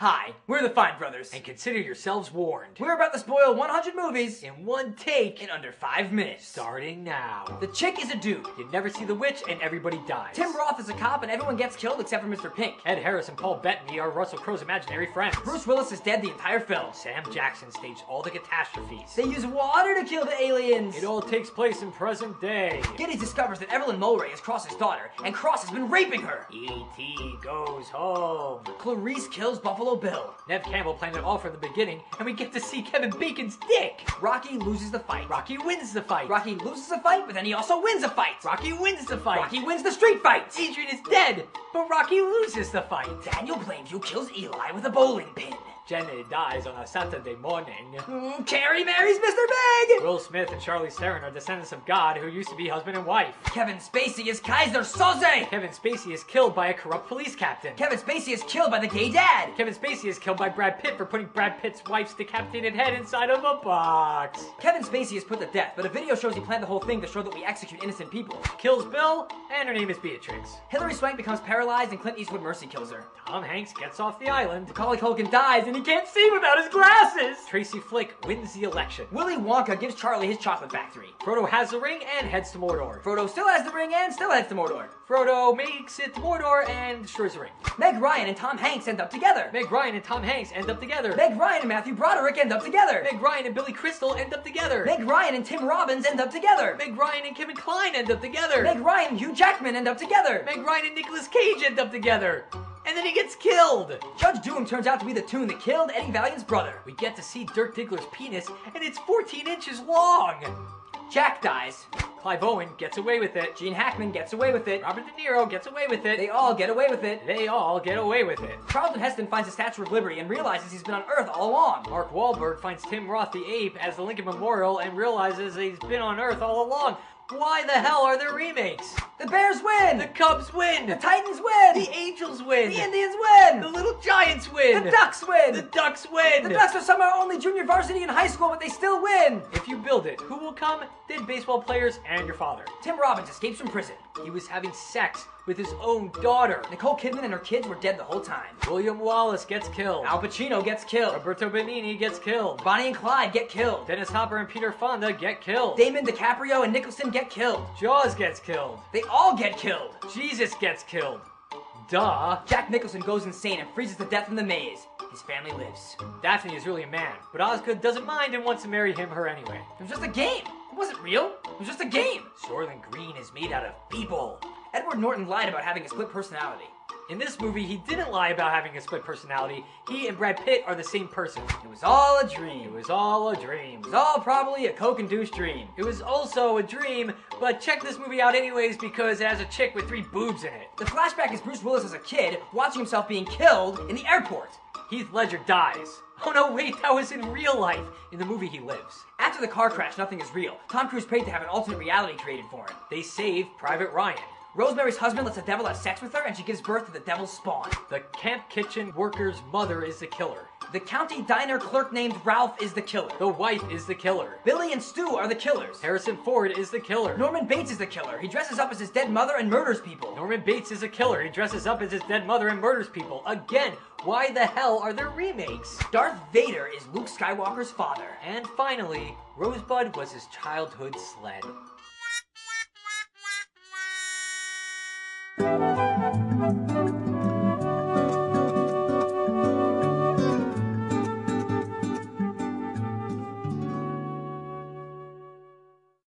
Hi, we're the Fine Brothers, and consider yourselves warned. we're about to spoil 100 movies In one take, in under 5 minutes. starting now. The chick is a dude. You never see the witch and everybody dies. Tim Roth is a cop and everyone gets killed except for Mr. Pink. Ed Harris and Paul Bettany are Russell Crowe's imaginary friends. Bruce Willis is dead the entire film. Sam Jackson staged all the catastrophes. They use water to kill the aliens. It all takes place in present day. Gittes discovers that Evelyn Mulwray is Cross's daughter, and Cross has been raping her. E.T. goes home. Clarice kills Buffalo Bill. Neve Campbell planned it all from the beginning, and we get to see Kevin Bacon's dick. Rocky loses the fight. Rocky wins the fight. Rocky loses the fight, but then he also wins a fight. Rocky wins the fight. Rocky wins the street fight. Adrian is dead, but Rocky loses the fight. Daniel Plainview kills Eli with a bowling pin. Jenny dies on a Saturday morning. Mm, Carrie marries Mr. Big. Will Smith and Charlize Theron are descendants of God who used to be husband and wife. Kevin Spacey is Keyser Soze. Kevin Spacey is killed by a corrupt police captain. Kevin Spacey is killed by the gay dad. Kevin Spacey is killed by Brad Pitt for putting Brad Pitt's wife's decapitated head inside of a box. Kevin Spacey is put to death, but a video shows he planned the whole thing to show that we execute innocent people. Kills Bill, and her name is Beatrix. Hilary Swank becomes paralyzed, and Clint Eastwood mercy kills her. Tom Hanks gets off the island. Macaulay Culkin dies, and he can't see without his glasses. Tracy Flick wins the election. Willy Wonka gives Charlie his chocolate factory. Frodo has the ring and heads to Mordor. Frodo still has the ring and still heads to Mordor. Frodo makes it to Mordor and destroys the ring. Meg Ryan and Tom Hanks end up together. Meg Ryan and Tom Hanks end up together. Meg Ryan and Matthew Broderick end up together. Meg Ryan and Billy Crystal end up together. Meg Ryan and Tim Robbins end up together. Meg Ryan and Kevin Kline end up together. Meg Ryan and Hugh Jackman end up together. Meg Ryan and Nicolas Cage end up together. And then he gets killed. Judge Doom turns out to be the toon that killed Eddie Valiant's brother. We get to see Dirk Diggler's penis, and it's 14 inches long. Jack dies. Clive Owen gets away with it. Gene Hackman gets away with it. Robert De Niro gets away with it. They all get away with it. They all get away with it. Charlton Heston finds the Statue of Liberty and realizes he's been on Earth all along. Mark Wahlberg finds Tim Roth the ape as the Lincoln Memorial and realizes he's been on Earth all along. Why the hell are there remakes? The Bears win. The Cubs win. The Titans win. The Angels win. The Indians win. The Little Giants win. The Ducks win. The Ducks win. The Ducks are somehow only junior varsity in high school, but they still win. If you build it, who will come? Then baseball players and your father. Tim Robbins escapes from prison. He was having sex with his own daughter. Nicole Kidman and her kids were dead the whole time. William Wallace gets killed. Al Pacino gets killed. Roberto Benigni gets killed. Bonnie and Clyde get killed. Dennis Hopper and Peter Fonda get killed. Damon DiCaprio and Nicholson get killed. Jaws gets killed. They all get killed. Jesus gets killed. Duh. Jack Nicholson goes insane and freezes to death in the maze. His family lives. Daphne is really a man, but Osgood doesn't mind and wants to marry him her anyway. It was just a game. It wasn't real. It was just a game. Soylent Green is made out of people. Edward Norton lied about having a split personality. In this movie, he didn't lie about having a split personality. He and Brad Pitt are the same person. It was all a dream. It was all a dream. It was all probably a coke-induced dream. It was also a dream, but check this movie out anyways because it has a chick with three boobs in it. The flashback is Bruce Willis as a kid watching himself being killed in the airport. Heath Ledger dies. Oh no, wait, that was in real life. In the movie, he lives. After the car crash, nothing is real. Tom Cruise paid to have an alternate reality created for him. They save Private Ryan. Rosemary's husband lets the devil have sex with her, and she gives birth to the devil's spawn. The camp kitchen worker's mother is the killer. The county diner clerk named Ralph is the killer. The wife is the killer. Billy and Stu are the killers. Harrison Ford is the killer. Norman Bates is the killer. He dresses up as his dead mother and murders people. Norman Bates is a killer. He dresses up as his dead mother and murders people. Again, why the hell are there remakes? Darth Vader is Luke Skywalker's father. And finally, Rosebud was his childhood sled.